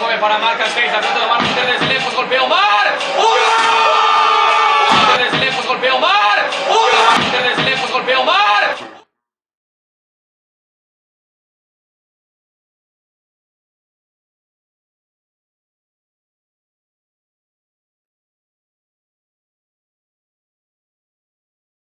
mueve para marca 6, tratando de Omar desde lejos, golpea Omar.